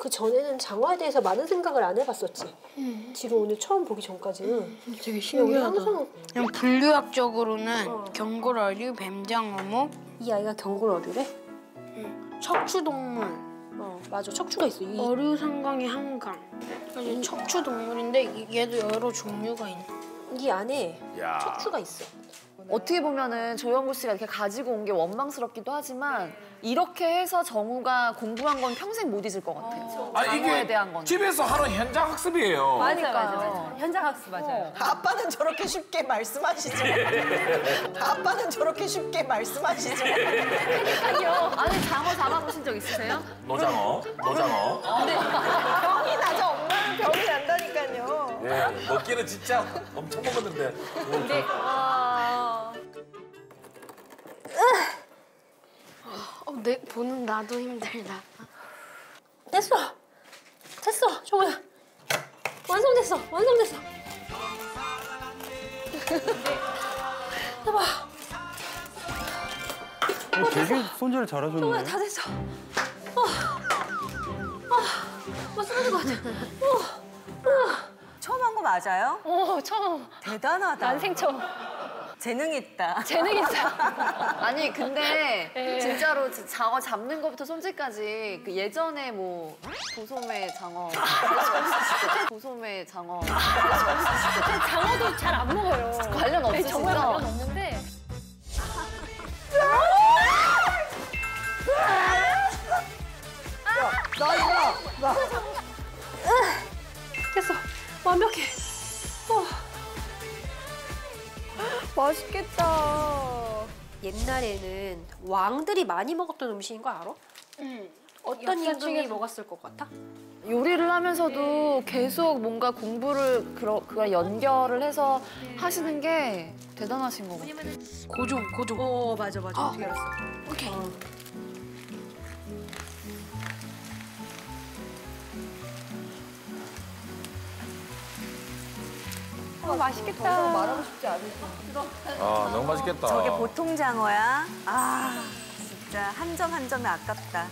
그 전에는 장어에 대해서 많은 생각을 안 해봤었지. 뒤로 오늘 처음 보기 전까지는. 되게 근데 우리 항상 그냥 분류학적으로는 어. 경골어류, 뱀장어묵, 이 아이가 경골어류래? 척추동물, 어 맞아 척추가 있어. 이 어류상강의 한강. 아니, 척추동물인데 이- 얘도 여러 종류가 있네. 이 안에 야. 척추가 있어. 어떻게 보면은 조영구 씨가 이렇게 가지고 온 게 원망스럽기도 하지만 이렇게 해서 정우가 공부한 건 평생 못 잊을 것 같아요. 아 장어에 이게 대한 건. 집에서 하는 현장 학습이에요. 맞아, 맞아. 현장 학습 맞아요. 아빠는 저렇게 쉽게 말씀하시지. 아빠는 저렇게 쉽게 말씀하시지. 아니 장어 잡아보신 적 있으세요? 노장어, 노장어. 병이 나죠. 엄마는 병이 난다니까요. 예, 먹기는 진짜 엄청 먹었는데. 어, 내 보는 나도 힘들다. 됐어. 됐어. 정우야. 완성됐어. 완성됐어. 해봐. 어, 되게 손질 잘하셨네. 정우야 다 됐어. 어. 어. 뭐 쓰러질 것 같아. 처음 한 거 맞아요? 어, 처음. 대단하다. 난생 처음. 재능 있다. 재능 있어. 아니 근데 예. 진짜로 지- 장어 잡는 것부터 손질까지 그 예전에 뭐 도소매 장어, 도소매 장어 장어도 잘 안 먹어요. 관련 없으시죠? 정말 관련 없는데. 맛있겠다. 옛날에는 왕들이 많이 먹었던 음식인 거 알아? 어떤 역사 임금이 중에서- 먹었을 것 같아? 요리를 하면서도 계속 뭔가 공부를 그러, 그걸 연결을 해서 하시는 게 대단하신 것 같아요. 고종, 고종. 어 맞아 맞아. 어떻게 알았어? 오케이. 어, 맛있겠다. 말하고 싶지 않으시 아, 너무 맛있겠다. 저게 보통 장어야? 아 진짜 한 점 한 점이 아깝다.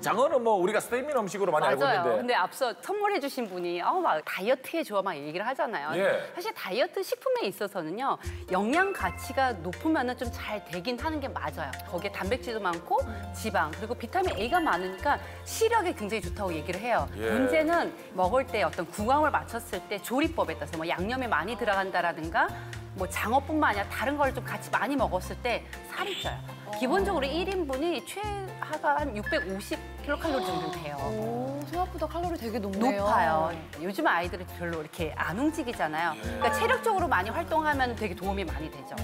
장어는 뭐 우리가 스테미너 음식으로 많이 알고 맞아요. 있는데. 근데 앞서 선물해 주신 분이 어, 막 다이어트에 좋아 막 얘기를 하잖아요. 예. 사실 다이어트 식품에 있어서는요 영양 가치가 높으면은 좀 잘 되긴 하는 게 맞아요. 거기에 단백질도 많고 지방 그리고 비타민 A가 많으니까 시력에 굉장히 좋다고 얘기를 해요. 예. 문제는 먹을 때 어떤 궁합을 맞췄을 때 조리법에 따라서 뭐 양념이 많이 들어간다라든가 뭐 장어뿐만 아니라 다른 걸 좀 같이 많이 먹었을 때 살이 쪄요. 기본적으로 1인분이 최하가 한 650kcal 정도 돼요. 오, 생각보다 칼로리 되게 높네요. 높아요. 요즘 아이들은 별로 이렇게 안 움직이잖아요. 그러니까 체력적으로 많이 활동하면 되게 도움이 많이 되죠.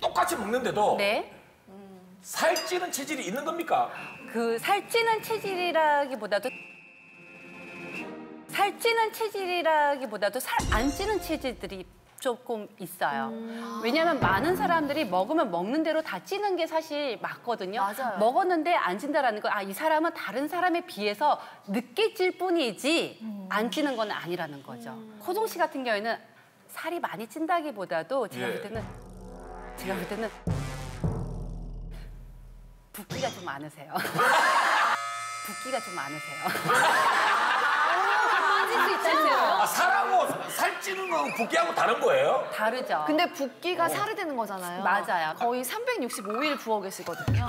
똑같이 먹는데도 네. 살찌는 체질이 있는 겁니까? 그 살찌는 체질이라기보다도 살찌는 체질이라기보다도 살 안 찌는 체질들이 조금 있어요. 왜냐하면 많은 사람들이 먹으면 먹는 대로 다 찌는 게 사실 맞거든요. 맞아요. 먹었는데 안 찐다라는 건 아, 이 사람은 다른 사람에 비해서 늦게 찔 뿐이지 안 찌는 건 아니라는 거죠. 호동 씨 같은 경우에는 살이 많이 찐다기보다도 제가 예. 볼 때는 제가 볼 때는 붓기가 좀 많으세요. 붓기가 좀 많으세요. 아, 살하고 살찌는 건 붓기하고 다른 거예요? 다르죠. 근데 붓기가 살이 되는 거잖아요. 맞아요. 거의 365일 부어 계시거든요.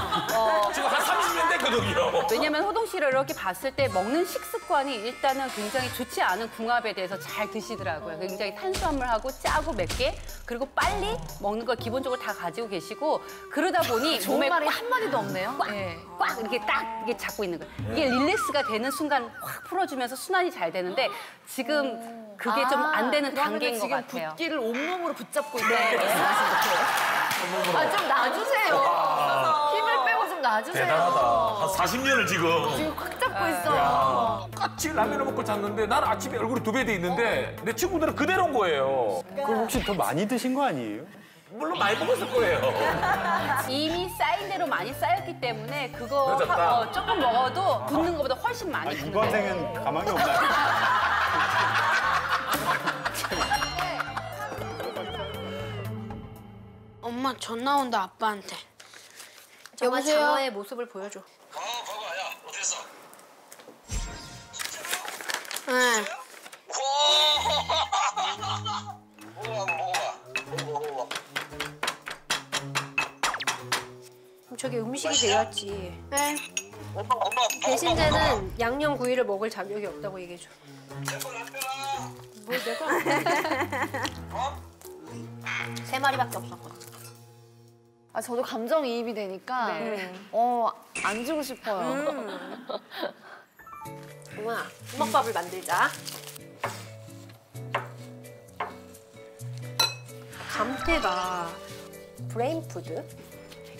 지금 한 30년 됐거든요. 왜냐면 호동 씨를 이렇게 봤을 때 먹는 식습관이 일단은 굉장히 좋지 않은 궁합에 대해서 잘 드시더라고요. 굉장히 탄수화물하고 짜고 맵게 그리고 빨리 먹는 걸 기본적으로 다 가지고 계시고 그러다 보니 좋은 몸에 말이 꽉, 한마디도 없네요. 꽉, 예. 꽉 이렇게 딱 이게 잡고 있는 거예요. 이게 릴렉스가 되는 순간 확 풀어주면서 순환이 잘 되는데 지금 그게 좀 안 되는 단계인 것 같아요. 붓기를 온몸으로 붙잡고 있다는 말씀하신 거예요? 아, 좀 놔주세요. 힘을 빼고 좀 놔주세요. 대단하다. 한 40년을 지금. 지금 꽉 잡고 있어. 똑같이 라면을 먹고 잤는데 나는 아침에 얼굴이 두 배 돼 있는데 내 친구들은 그대로인 거예요. 그럼 혹시 더 많이 드신 거 아니에요? 물론 많이 먹었을 거예요. 이미 쌓인 대로 많이 쌓였기 때문에 그거. 하- 어, 조금 먹어도 붓는 것보다 훨씬 아, 많이 붓는 이번 거예요. 생은 가망이 없나요? 전화 온다 아빠한테. 정말 여보세요? 장어의 모습을 보여줘. 어, 봐봐, 야, 어땠어? 네. 저게 음식이 돼야지. 네. 엄마, 엄마, 대신대는 양념 구이를 먹을 자격이 없다고 얘기해줘. 내거 남겨라. 뭘 내가? 세 마리밖에 없었거든. 아 저도 감정이입이 되니까 어안 주고 싶어요. 정아, 주먹밥을 만들자. 감태가 brain food?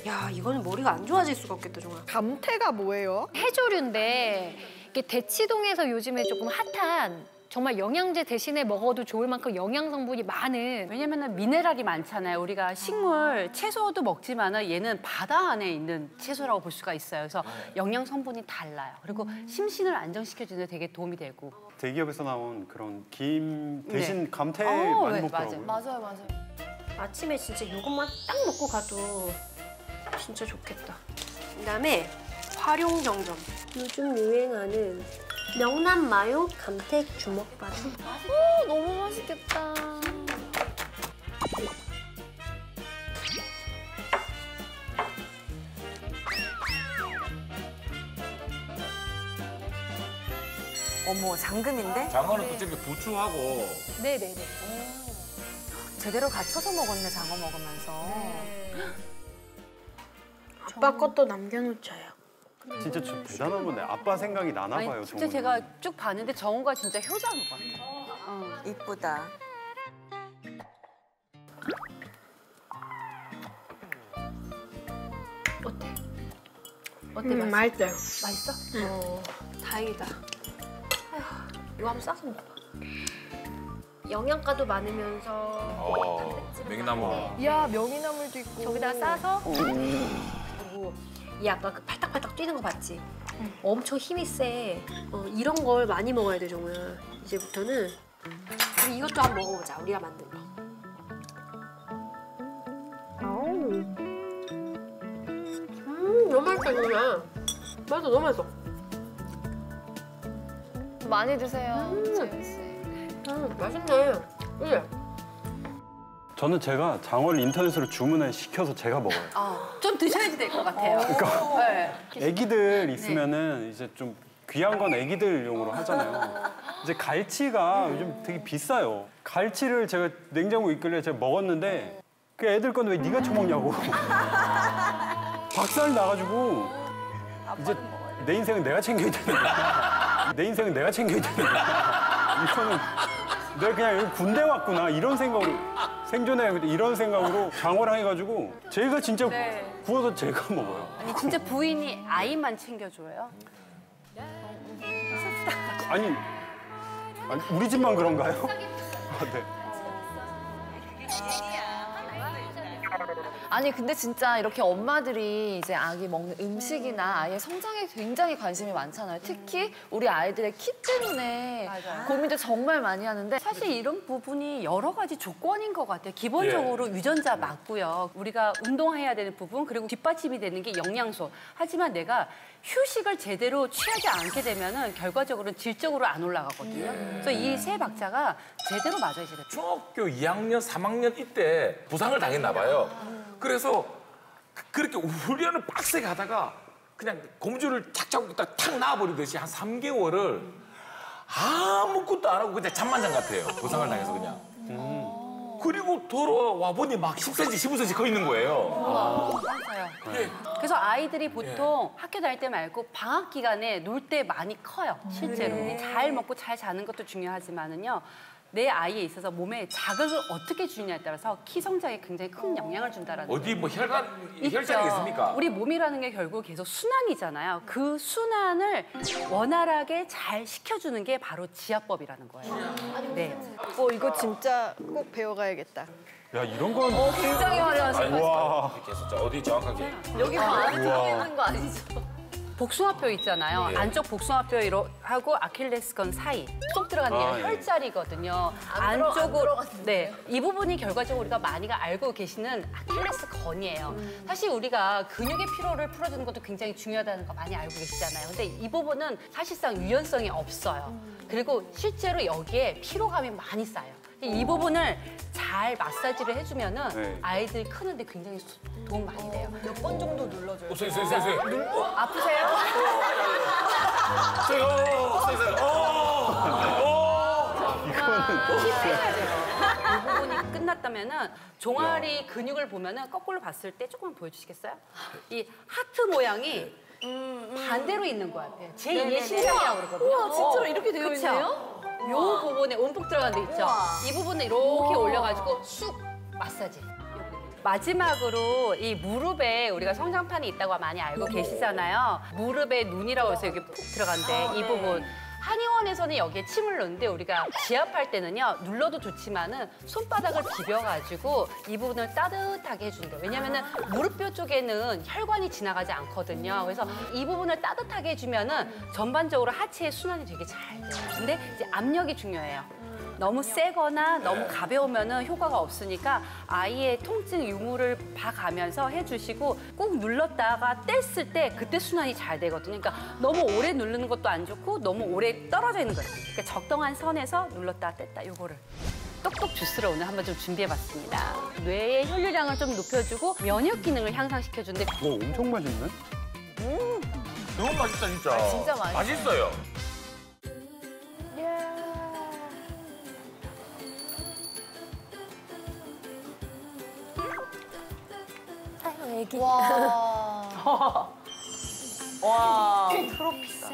야, 이거는 머리가 안 좋아질 수가 없겠다, 정아. 감태가 뭐예요? 해조류인데 이게 대치동에서 요즘에 조금 핫한 정말 영양제 대신에 먹어도 좋을 만큼 영양 성분이 많은 왜냐면은 미네랄이 많잖아요. 우리가 식물 채소도 먹지만은 얘는 바다 안에 있는 채소라고 볼 수가 있어요. 그래서 영양 성분이 달라요. 그리고 심신을 안정시켜주는 데 되게 도움이 되고. 대기업에서 나온 그런 김 대신 네. 감태 어, 많이 네, 먹더라고요. 맞아요, 맞아요. 아침에 진짜 이것만 딱 먹고 가도 진짜 좋겠다. 그다음에 활용 정점. 요즘 유행하는 명란 마요 감태 주먹밥. 어, 너무 맛있겠다. 어머, 장금인데? 장어는 또 저기 부추하고 네네네. 제대로 갖춰서 먹었네, 장어 먹으면서. 아빠 것도 남겨놓자요. 진짜 좀 대단한 건데 아빠 생각이 나나 봐요. 아니, 진짜 정말. 제가 쭉 봤는데 정우가 진짜 효자인 것 같아요. 어. 이쁘다. 어때? 어때 음, 맛있어? 맛있어요. 맛있어? 어, 다행이다. 아휴, 이거 한번 싸서 먹어봐. 영양가도 많으면서 어, 냉나무. 야 명이나물도 있고. 저기다가 싸서 그리고 이 아까 그 팔딱팔딱 뛰는 거 봤지? 엄청 힘이 세. 어, 이런 걸 많이 먹어야 돼 정말. 이제부터는 우리 이것도 한번 먹어보자. 우리가 만든 거. 음 너무 맛있다 정말. 맛있어 너무 맛있어. 많이 드세요, 음. 재민 씨. 음 맛있네. 그래? 저는 제가 장어를 인터넷으로 주문해 시켜서 제가 먹어요. 좀 드셔야 될것 같아요. 네. 애기들 있으면은 이제 좀 귀한 건 애기들용으로 하잖아요. 이제 갈치가 요즘 되게 비싸요. 갈치를 제가 냉장고에 있길래 제가 먹었는데 그 애들 건 왜 네가 처먹냐고. 박살 나가지고 이제 내 인생은 내가 챙겨야 되는 거야. 내 인생은 내가 챙겨야 되는 거야. 이거는 내가 그냥 여기 군대 왔구나 이런 생각으로 생존해야 돼 이런 생각으로 장어를 해가지고 제가 진짜 네. 구워서 제가 먹어요. 아니 진짜 부인이 아이만 챙겨줘요. 아니, 아니 우리 집만 그런가요? 아, 네. 아니 근데 진짜 이렇게 엄마들이 이제 아기 먹는 음식이나 아이의 성장에 굉장히 관심이 많잖아요. 특히 우리 아이들의 키 때문에 고민도 정말 많이 하는데 사실 이런 부분이 여러 가지 조건인 것 같아요. 기본적으로 유전자 맞고요. 우리가 운동해야 되는 부분 그리고 뒷받침이 되는 게 영양소. 하지만 내가 휴식을 제대로 취하지 않게 되면은 결과적으로 질적으로 안 올라가거든요. 그래서 이 세 박자가 제대로 맞아야 돼요. 중학교 2학년, 3학년 이때 부상을 당했나 봐요. 그래서 그- 그렇게 훈련을 빡세게 하다가 그냥 고무줄을 착 잡고 딱 탁 놔버리듯이 한 3개월을 아무것도 안 하고 그냥 잠만장 같아요. 부상을 당해서 그냥. 그리고 돌아와 보니 막 10cm, 15cm 커 있는 거예요. 맞아요. 예. 그래서 아이들이 보통 학교 다닐 때 말고 방학 기간에 놀 때 많이 커요. 실제로 잘 먹고 잘 자는 것도 중요하지만은요. 내 아이에 있어서 몸에 자극을 어떻게 주느냐에 따라서 키 성장에 굉장히 큰 영향을 준다라는 어디 뭐 혈관. 혈장이 있습니까? 우리 몸이라는 게 결국 계속 순환이잖아요. 그 순환을 원활하게 잘 시켜주는 게 바로 지압법이라는 거예요. 네. 어 이거 진짜 꼭 배워가야겠다. 야 이런 건 어, 굉장히 화려하시네. 와. 이렇게 진짜 어디 정확하게. 여기 뭐 안에 들어있는 거 아니죠? 복숭아뼈 있잖아요. 예. 안쪽 복숭아뼈 이로 하고 아킬레스건 사이 쏙 들어가는 게 아, 예. 혈자리거든요. 안 안쪽으로. 네, 이 부분이 결과적으로 우리가 많이가 알고 계시는 아킬레스건이에요. 사실 우리가 근육의 피로를 풀어주는 것도 굉장히 중요하다는 거 많이 알고 계시잖아요. 근데 이 부분은 사실상 유연성이 없어요. 그리고 실제로 여기에 피로감이 많이 쌓여요. 이 부분을 잘 마사지를 해주면 은 네. 아이들 크는데 굉장히 수- 도움 많이 돼요. 몇 번 정도 눌러줘요? 어, 쌤, 쌤, 쌤, 쌤. 어, 아프세요? 쌤, 어. 어. 이 부분이 끝났다면은 종아리 근육을 보면은 거꾸로 봤을 때 조금 보여주시겠어요? 이 하트 모양이 반대로 있는 것 같아요. 제2의 신장이라고 그러거든요. 우와, 진짜로 어, 이렇게 되어 그쵸? 있네요? 요 부분에 움푹 들어간 데 있죠? 이 부분을 이렇게 올려가지고 쑥 마사지. 마지막으로 이 무릎에 우리가 성장판이 있다고 많이 알고 계시잖아요. 무릎에 눈이라고 해서 여기 푹 들어간데 이 부분. 한의원에서는 여기에 침을 넣는데 우리가 지압할 때는요 눌러도 좋지만은 손바닥을 비벼가지고 이 부분을 따뜻하게 해주는 거예요. 왜냐면은 무릎뼈 쪽에는 혈관이 지나가지 않거든요. 그래서 이 부분을 따뜻하게 해주면은 전반적으로 하체의 순환이 되게 잘 돼요. 근데 이제 압력이 중요해요. 너무 세거나 너무 가벼우면은 효과가 없으니까 아이의 통증 유무를 봐가면서 해주시고 꾹 눌렀다가 뗐을 때 그때 순환이 잘 되거든요. 그러니까 너무 오래 누르는 것도 안 좋고 너무 오래 떨어져 있는 거예요. 그러니까 적당한 선에서 눌렀다 뗐다 요거를. 똑똑 주스를 오늘 한번 좀 준비해봤습니다. 뇌의 혈류량을 좀 높여주고 면역 기능을 향상시켜주는데 이거 엄청 맛있네. 너무 맛있다, 진짜. 진짜 맛있어요. 맛있어요. 와. 와, 트로피다.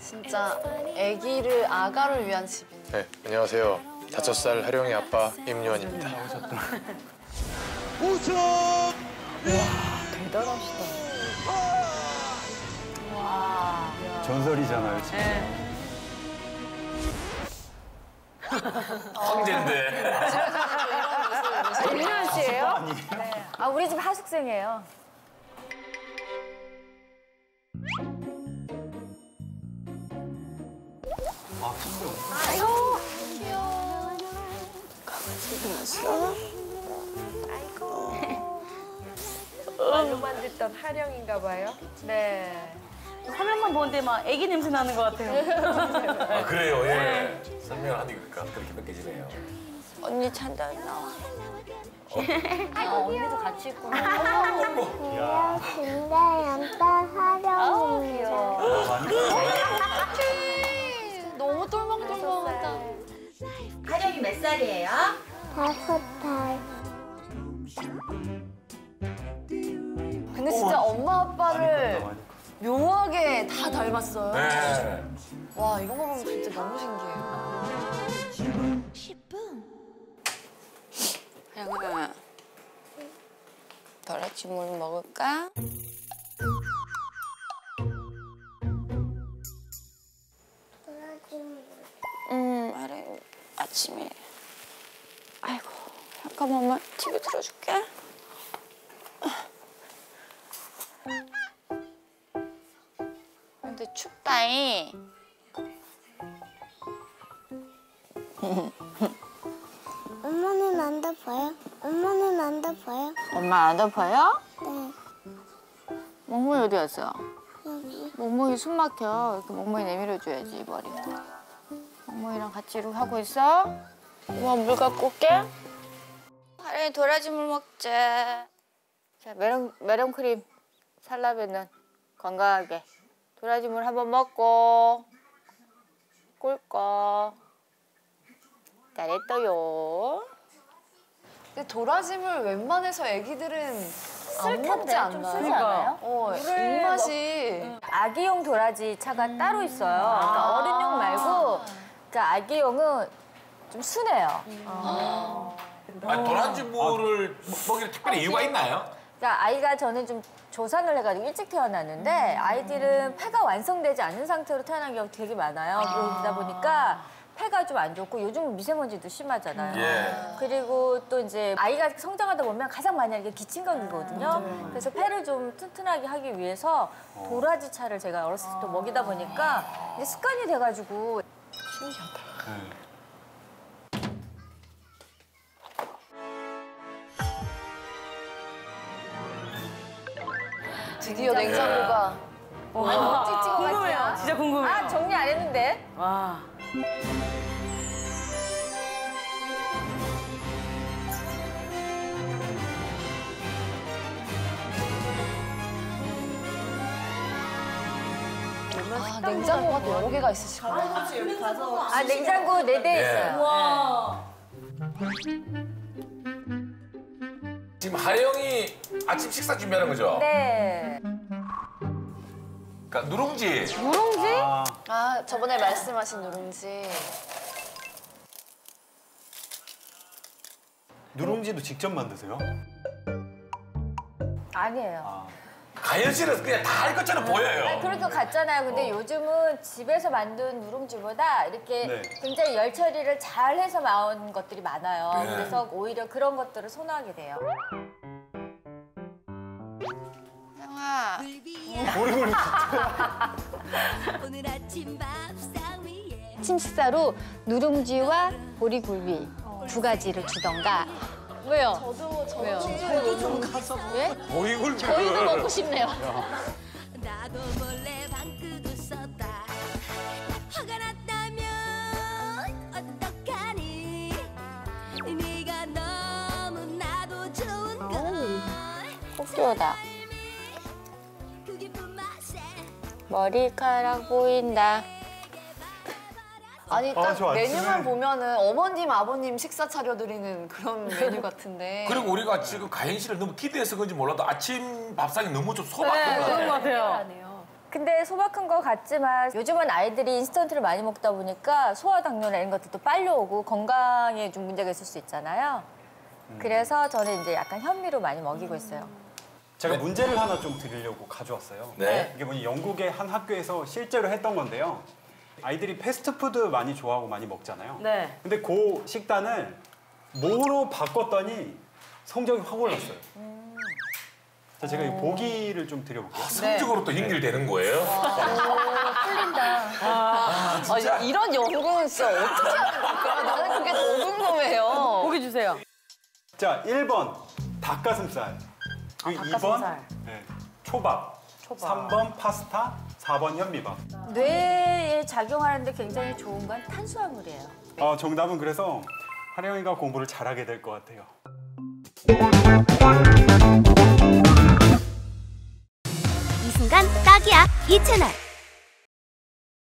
진짜 아기를 아가를 위한 집이네. 네, 안녕하세요. 다섯 살 하령의 아빠 임요한입니다. 대단하시다. 전설이잖아요 진짜. 황제인데. 임현 씨예요? 네. 아 우리 집 하숙생이에요. 말로만 듣던 하령인가 봐요. 네. 화면만 보는데 막 애기 냄새 나는 것 같아요. 아, 그래요, 예. 설명을 하니까 그렇게 느껴지네요. 언니 잔다 나와. 아, 언니도 같이 있구나. 근데 약간 하려고 너무 똘망똘망하다. 하령이 몇 살이에요? 다섯 달. 근데 진짜 엄마 아빠를 묘하게 다 닮았어요. 네. 와 이런 거 보면 진짜 너무 신기해요. 하령아, 도라지 물 먹을까? 음, 하령 아침에. 아이고, 잠깐만만 TV 틀어줄게. 근데 춥다이. 아파요? 네. 멍멍이 어디 갔어? 여기. 멍멍이 숨 막혀. 이렇게 멍멍이 내밀어줘야지, 머리. 멍멍이랑 같이 이렇게 하고 있어? 엄마 물 갖고 올게. 하령이 도라지 물 먹자. 자, 메론, 메론 크림 살라면은 건강하게. 도라지 물 한번 먹고. 꿀꺽. 잘했어요. 근데 도라지물 웬만해서 애기들은 안 먹지 않나요? 쓰지 않아요? 어, 입맛이 아기용 도라지 차가 따로 있어요. 그러니까 어른용 말고 그러니까 아기용은 좀 순해요. 아, 도란지물을 먹이는 특별히 이유가 있나요? 그러니까 아이가 저는 좀 조산을 해가지고 일찍 태어났는데 아이들은 폐가 완성되지 않은 상태로 태어난 경우 되게 많아요. 그러다 보니까 폐가 좀 안 좋고 요즘은 미세먼지도 심하잖아요. 예. 그리고 또 이제 아이가 성장하다 보면 가장 많이 하는 게 기침각이거든요. 그래서 폐를 좀 튼튼하게 하기 위해서 도라지 차를 제가 어렸을 때 먹이다 보니까 이제 습관이 돼가지고 드디어 냉장고가 와, 찌찌고 궁금해요. 같아요. 진짜 궁금해요. 아 정리 안 했는데. 와. 아, 냉장고가 또 여러 개가 있으시구나. 아 냉장고 네대 예. 있어요. 지금 하영이 아침 식사 준비하는 거죠? 네. 그러니까 누룽지. 누룽지? 아, 아, 저번에 말씀하신 누룽지. 누룽지도 직접 만드세요? 아니에요. 가연 씨는 그냥 다 할 것처럼 보여요. 아니, 그럴 것 같잖아요. 근데 요즘은 집에서 만든 누룽지보다 이렇게 네. 굉장히 열 처리를 잘 해서 나온 것들이 많아요. 네. 그래서 오히려 그런 것들을 선호하게 돼요. 형아. 보리보리 아침 식사로 누룽지와 보리굴비 두 가지를 주던가. 왜요? 저도 저도 왜요? 저도 좀 가서 뭐. 왜? 보이굴 저희도 먹고 싶네요. 나도 몰래 방구도 썼다 화가 났다면 어떡하니 네가 너무 나도 좋은 걸 꽃교다. 그 머리카락 보인다. 아니, 아, 딱저 아침에- 메뉴만 보면은 어머님, 아버님 식사 차려드리는 그런 메뉴 같은데. 그리고 우리가 지금 가연 씨를 너무 기대해서 그런지 몰라도 아침 밥상이 너무 좀 소박한 것 그런 것 같아요. 같아요. 근데 소박한 것 같지만 요즘은 아이들이 인스턴트를 많이 먹다 보니까 소화당뇨나 이런 것들도 빨리 오고 건강에 좀 문제가 있을 수 있잖아요. 그래서 저는 이제 약간 현미로 많이 먹이고 있어요. 제가 문제를 하나 좀 드리려고 가져왔어요. 네. 이게 뭐냐 영국의 한 학교에서 실제로 했던 건데요. 아이들이 패스트푸드 많이 좋아하고 많이 먹잖아요. 네. 근데 그 식단을 뭐로 바꿨더니 성적이 확 올랐어요. 자, 제가 이 보기를 좀 드려볼게요. 성적으로 또 연결되는 거예요? 아, 진짜? 아니, 이런 연구는 진짜 어떻게 하는 걸까? 나는 그게 더 궁금해요. 보기 주세요. 자, 1번 닭가슴살. 2번 닭가슴살. 네, 초밥. 3번 파스타, 4번 현미밥. 뇌에 작용하는데 굉장히 좋은 건 탄수화물이에요. 어, 정답은 그래서 하령이가 공부를 잘하게 될 것 같아요. 이 순간 딱이야 이 채널